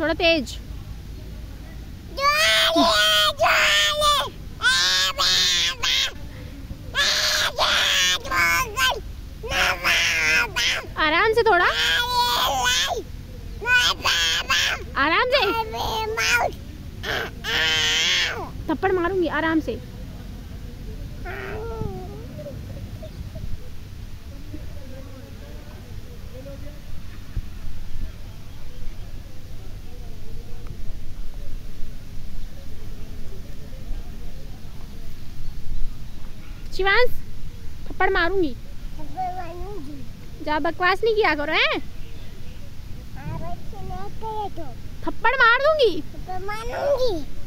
थोड़ा तेज। आराम से थोड़ा। आराम से। थप्पड़ मारूँगी आराम से। शिवांश थप्पड़ मारूँगी। जा बकवास नहीं किया करो हैं? थप्पड़ मार दूँगी। मारूँगी।